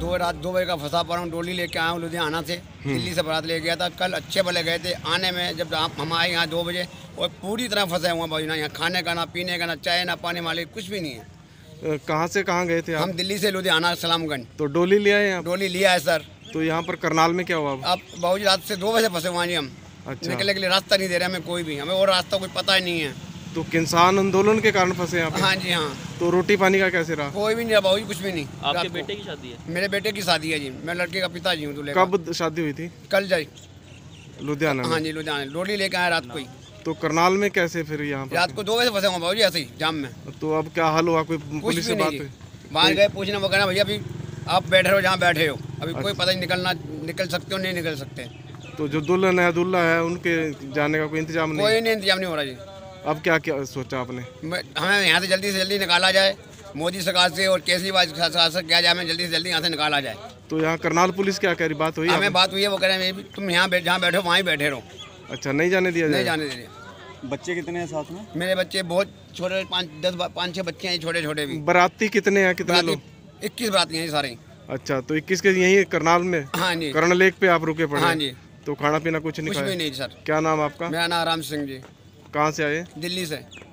दो रात दो बजे का फंसा पड़ा हूँ डोली लेके आया हूँ लुधियाना से। दिल्ली से बारात ले गया था कल अच्छे भले गए थे। आने में जब आप हम आए यहाँ दो बजे और पूरी तरह फंसे हुए हैं भाई ना यहाँ खाने का ना पीने का ना चाय ना पानी मालिक कुछ भी नहीं है। कहाँ से कहाँ गए थे आप? हम दिल्ली से लुधियाना सलामगंज। तो डोली लिया है डोली लिया है सर। तो यहाँ पर करनाल में क्या हुआ? आप बाबू रात से दो बजे फंसे हुए हैं जी हम। अच्छा। निकलने के लिए रास्ता नहीं दे रहे हमें कोई भी हमें और रास्ता कोई पता ही नहीं है। तो किसान आंदोलन के कारण फंसे यहाँ हाँ जी हाँ। तो रोटी पानी का कैसे रहा? कोई भी नहीं रहा जी कुछ भी नहीं। आपके बेटे की शादी है? मेरे बेटे की शादी है जी। मैं लड़के का पिताजी हूँ दूल्हे कब शादी हुई थी? कल जाए लुधियाना हाँ जी लुधियाना डोली लेके आया रात को ही। तो करनाल में कैसे फिर यहाँ रात को दो बजे फंसे बाबू जी ऐसे ही जाम में। तो अब क्या हाल हुआ? कोई पुलिस से बात हुई? बाहर गए पूछने वो कहना भैया अभी आप बैठे हो जहाँ बैठे हो। अभी कोई पता नहीं निकलना निकल सकते हो नहीं निकल सकते। तो जो दुल्हन है दुल्ला है उनके जाने का कोई इंतज़ाम नहीं? कोई नहीं इंतज़ाम नहीं हो रहा जी। अब क्या क्या सोचा आपने? हमें यहाँ से जल्दी से जल्दी निकाला जाए। मोदी सरकार से और केजरीवाल सरकार से क्या जाए हमें जल्दी से जल्दी यहाँ से निकाला जाए। तो यहाँ करनाल पुलिस क्या कह रही? बात हुई हमें बात हुई है वो कह रहे हैं तुम यहाँ जहाँ बैठे हो वहाँ ही बैठे रहो। अच्छा नहीं जाने दिया नहीं जाने दे रहे बच्चे कितने हैं साथ में? मेरे बच्चे बहुत छोटे पाँच दस पाँच छः बच्चे हैं छोटे छोटे भी। बराती कितने हैं कितने लोग? इक्कीस बराती हैं सारे। अच्छा तो इक्कीस के यही करनाल में? हाँ जी। कर्ण लेक पे आप रुके पड़े हाँ जी। तो खाना पीना कुछ नहीं कुछ भी नहीं सर। क्या नाम आपका? मेरा नाम राम सिंह जी। कहाँ से आए दिल्ली से।